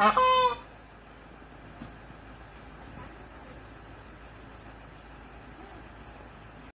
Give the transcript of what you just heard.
Uh,